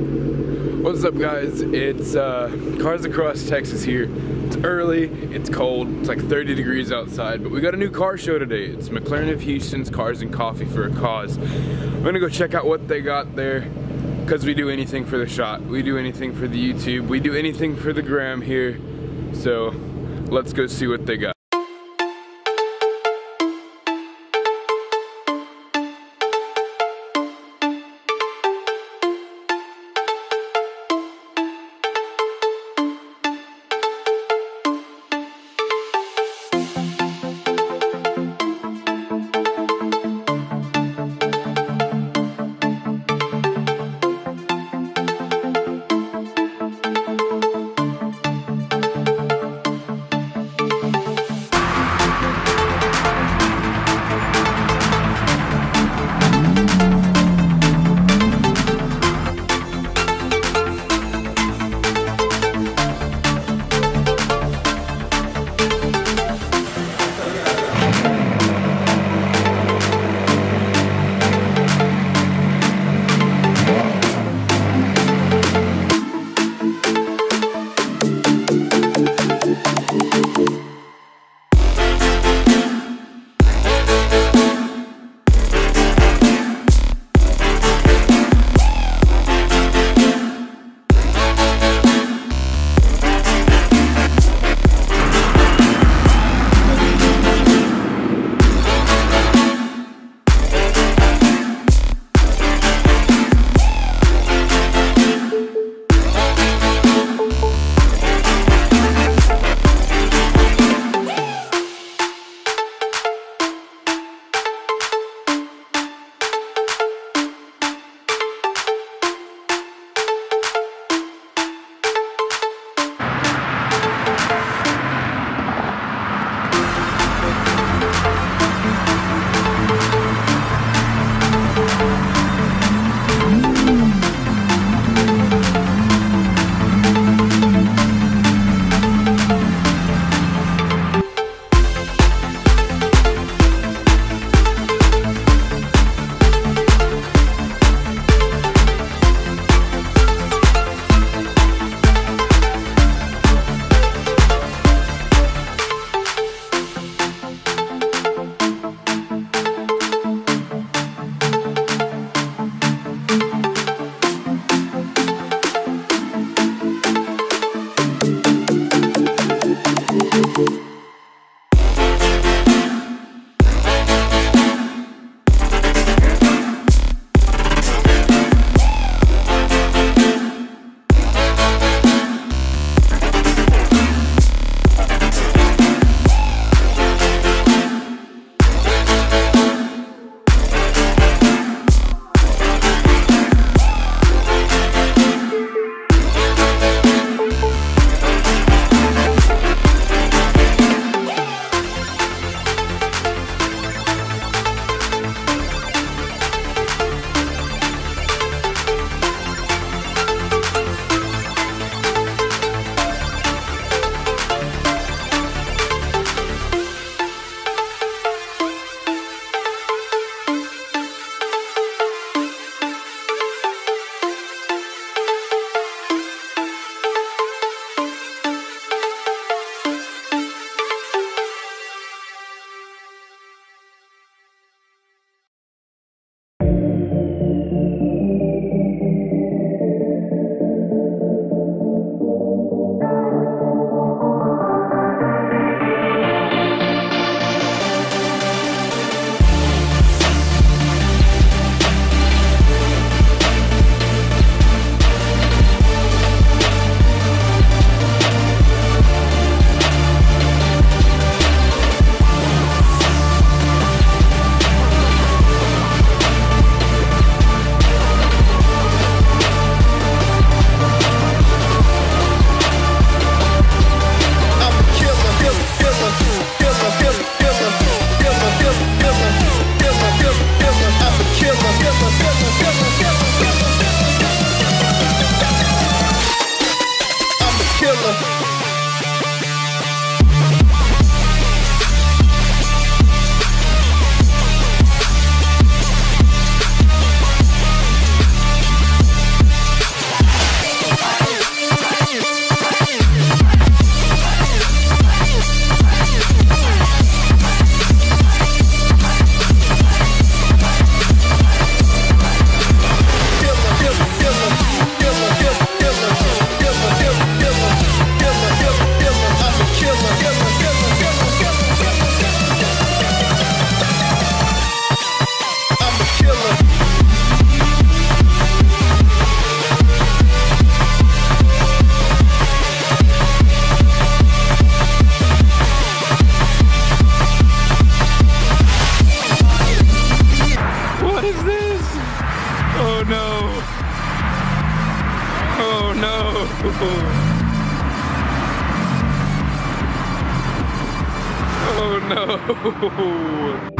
What's up guys? It's uh, Cars Across Texas here. It's early, it's cold, it's like 30 degrees outside, but we got a new car show today. It's McLaren of Houston's Cars and Coffee for a Cause. I'm gonna go check out what they got there because we do anything for the shot. We do anything for the YouTube. We do anything for the gram here. So let's go see what they got. Oh no!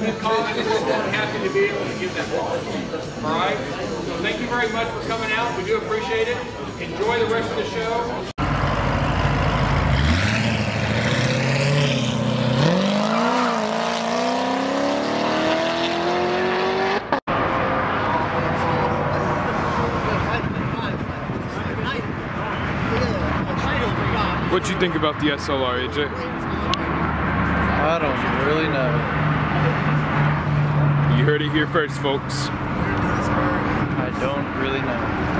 happy to be able to give that All right? So thank you very much for coming out. We do appreciate it. Enjoy the rest of the show. What do you think about the SLR, AJ? I don't really know. You heard it here first, folks. I don't really know.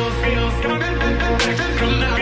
Feels feel, feel, feel, feel, feel,